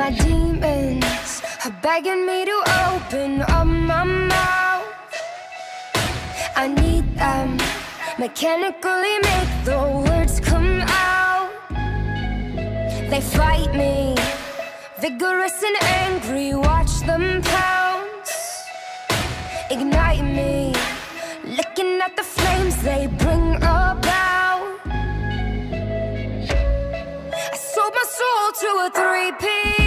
My demons are begging me to open up my mouth. I need them, mechanically make the words come out. They fight me, vigorous and angry, watch them pounce. Ignite me, looking at the flames they bring about. I sold my soul to a three-piece.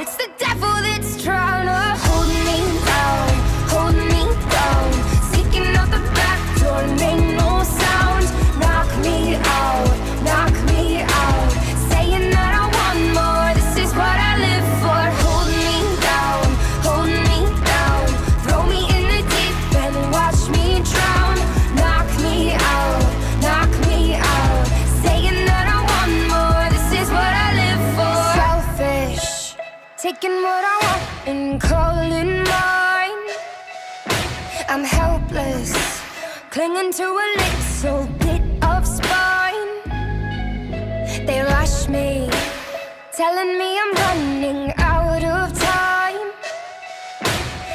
it's the day taking what I want and calling mine. I'm helpless, clinging to a little bit of spine. They rush me, telling me I'm running out of time.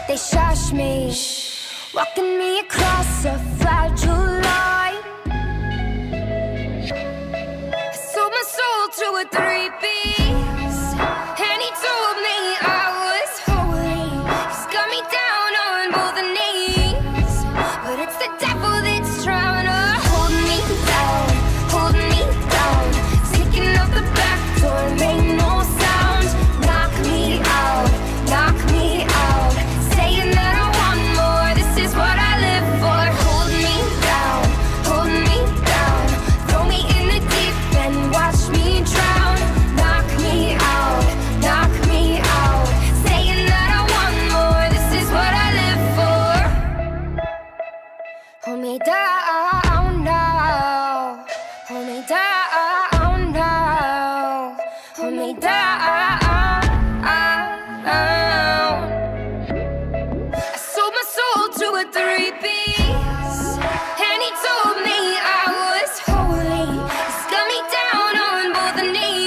They shush me, walking me across a fragile the name. the need